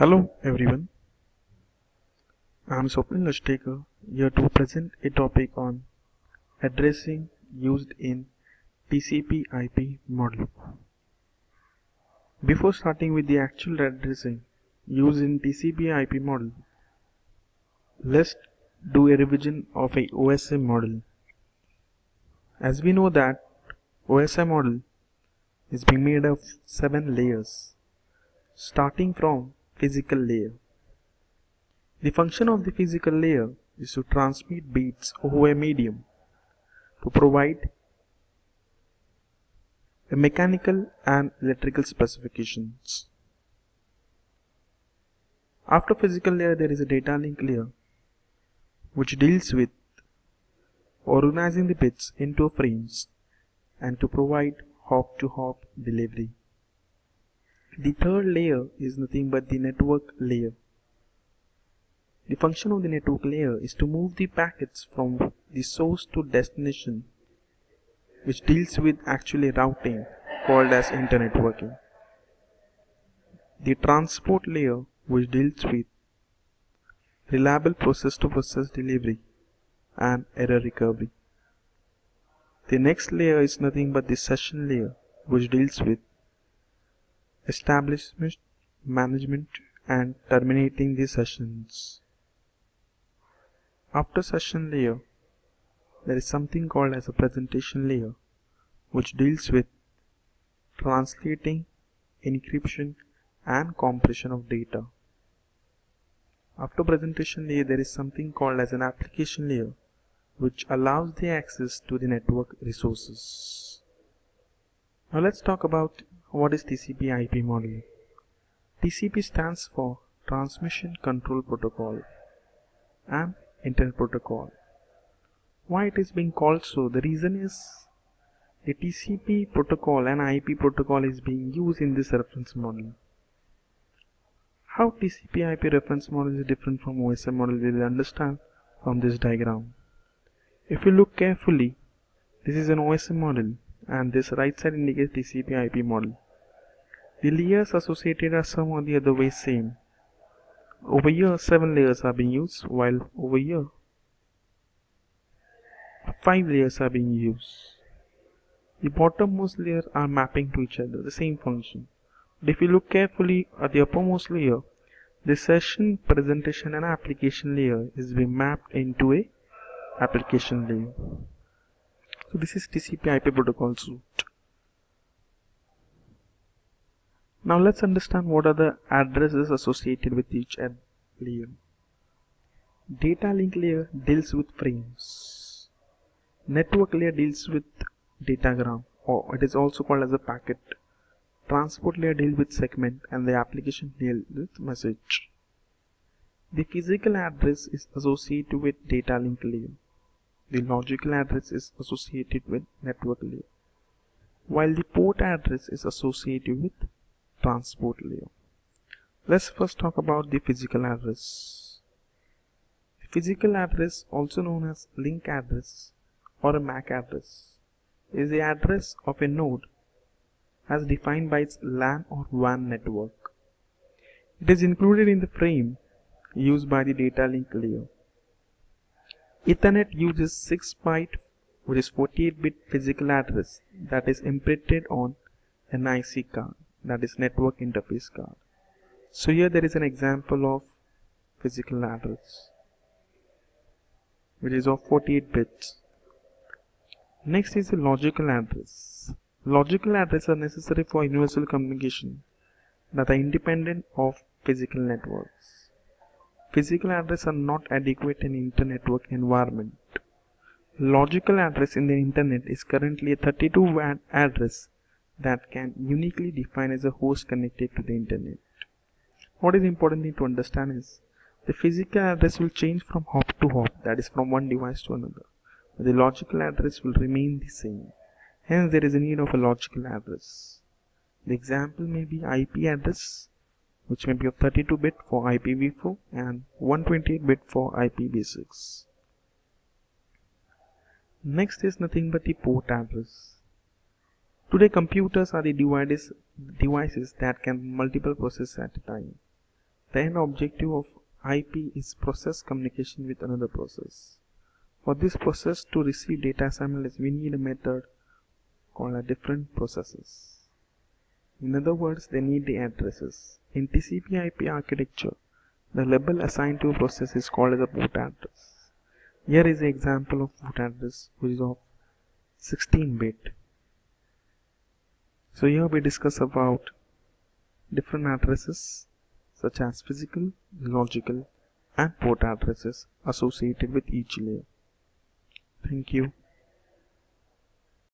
Hello everyone. I am Swapnil Ashtekar here to present a topic on addressing used in TCP IP model. Before starting with the actual addressing used in TCP IP model, let's do a revision of a OSI model. As we know that OSI model is being made of seven layers starting from physical layer. The function of the physical layer is to transmit bits over a medium to provide a mechanical and electrical specifications. After physical layer there is a data link layer which deals with organizing the bits into frames and to provide hop to hop delivery. The third layer is nothing but the network layer. The function of the network layer is to move the packets from the source to destination which deals with actually routing called as internetworking. The transport layer which deals with reliable process to process delivery and error recovery. The next layer is nothing but the session layer which deals with establishment, management and terminating the sessions. After session layer, there is something called as a presentation layer which deals with translating, encryption and compression of data. After presentation layer, there is something called as an application layer which allows the access to the network resources. Now let's talk about what is TCP IP model. TCP stands for Transmission Control Protocol and Internet Protocol. Why it is being called so? The reason is the TCP protocol and IP protocol is being used in this reference model. How TCP IP reference model is different from OSI model we will understand from this diagram. If you look carefully, this is an OSI model and this right side indicates TCP IP model. The layers associated are some or the other way same. Over here 7 layers are being used while over here 5 layers are being used. The bottommost layer are mapping to each other, the same function. But if you look carefully at the uppermost layer, the session, presentation and application layer is being mapped into a application layer. So this is TCP IP protocol suite. Now let's understand what are the addresses associated with each layer. Data link layer deals with frames. Network layer deals with datagram or it is also called as a packet. Transport layer deals with segment and the application deals with message. The physical address is associated with data link layer. The logical address is associated with network layer. While the port address is associated with transport layer. Let's first talk about the physical address. The physical address also known as link address or a MAC address is the address of a node as defined by its LAN or WAN network. It is included in the frame used by the data link layer. Ethernet uses 6 byte which is 48 bit physical address that is imprinted on an NIC card that is network interface card. So here there is an example of physical address which is of 48 bits. Next is the logical address. Logical address are necessary for universal communication that are independent of physical networks. Physical address are not adequate in inter-network environment. Logical address in the internet is currently a 32 watt address that can uniquely define as a host connected to the internet. What is important thing to understand is the physical address will change from hop to hop that is from one device to another. But the logical address will remain the same. Hence there is a need of a logical address. The example may be IP address which may be of 32 bit for IPv4 and 128 bit for IPv6. Next is nothing but the port address. Today computers are the devices, devices that can multiple process at a time. The end objective of IP is process communication with another process. For this process to receive data simultaneously, we need a method called a different processes. In other words, they need the addresses. In TCP IP architecture, the label assigned to a process is called as a port address. Here is an example of port address which is of 16 bit. So here we discuss about different addresses such as physical, logical and port addresses associated with each layer. Thank you.